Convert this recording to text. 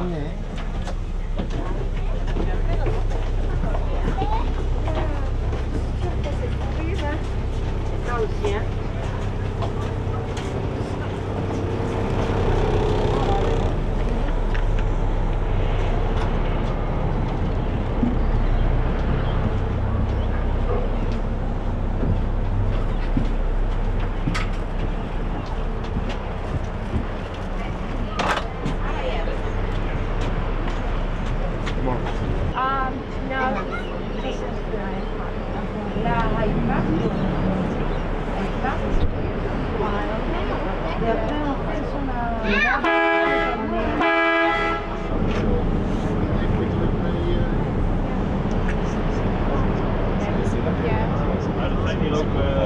있네. Ook. Eh,